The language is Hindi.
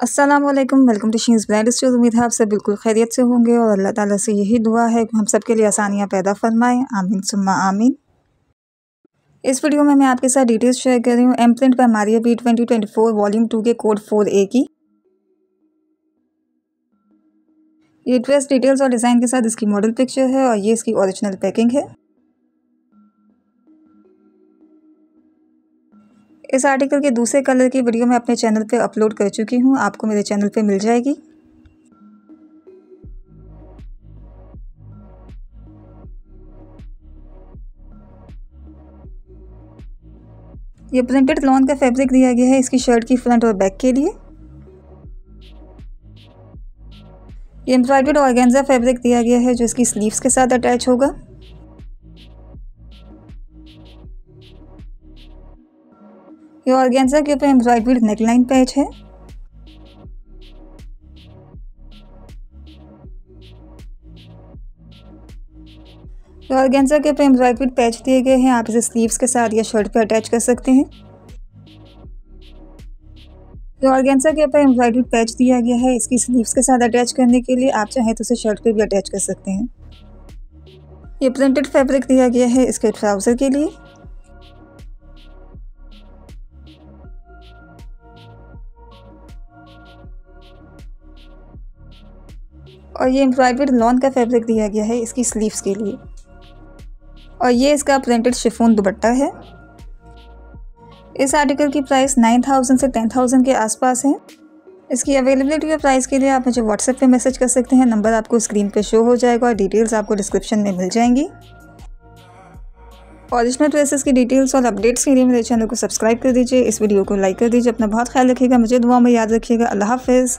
अस्सलाम वालेकुम welcome to she's bride store उम्मीद है आप सब बिल्कुल खैरियत से होंगे और अल्लाह ताला से यही दुआ है कि हम सब के लिए आसानियाँ पैदा फरमाएँ। आमीन, सुम्मा आमीन। इस वीडियो में मैं आपके साथ डिटेल्स शेयर कर रही हूँ M print by Maria B twenty twenty four volume two के कोड फोर ए की। ये ड्रेस डिटेल्स और डिज़ाइन के साथ इसकी मॉडल पिक्चर है और ये इसकी ओरिजिनल पैकिंग है। इस आर्टिकल के दूसरे कलर की वीडियो मैं अपने चैनल पे अपलोड कर चुकी हूँ। आपको मेरे चैनल पे मिल जाएगी। ये प्रिंटेड लॉन का फैब्रिक दिया गया है इसकी शर्ट की फ्रंट और बैक के लिए। ये एम्ब्रॉयडर्ड ऑर्गेन्जा फैब्रिक दिया गया है जो इसकी स्लीव्स के साथ अटैच होगा। ये ऑर्गेन्जा के ऊपर एम्ब्रॉयडर्ड नेकलाइन पैच है। ये ऑर्गेन्जा के ऊपर एम्ब्रॉयडर्ड पैच दिए गए हैं, आप इसे स्लीव्स के साथ या शर्ट पे अटैच कर सकते हैं। ये ऑर्गेन्जा के ऊपर एम्ब्रॉयडर्ड पैच दिया गया है, इसकी स्लीव्स के साथ अटैच करने के लिए आप चाहें तो इसे शर्ट पे भी अटैच कर सकते हैं। ये प्रिंटेड फैब्रिक दिया गया है इसके ट्राउज़र के लिए। और ये एम्ब्रॉयडर्ड लॉन का फैब्रिक दिया गया है इसकी स्लीव्स के लिए। और ये इसका प्रिंटेड शिफोन दुपट्टा है। इस आर्टिकल की प्राइस नाइन थाउज़ेंड से टेन थाउज़ेंड के आसपास है। इसकी अवेलेबिलिटी और प्राइस के लिए आप मुझे व्हाट्सएप पे मैसेज कर सकते हैं। नंबर आपको स्क्रीन पे शो हो जाएगा और डिटेल्स आपको डिस्क्रिप्शन में मिल जाएँगी। ओरिजिनल ड्रेसेस की डिटेल्स और अपडेट्स के लिए मेरे चैनल को सब्सक्राइब कर दीजिए। इस वीडियो को लाइक कर दीजिए। अपना बहुत ख्याल रखिएगा। मुझे दुआ में याद रखिएगा। अल्लाह हाफिज़।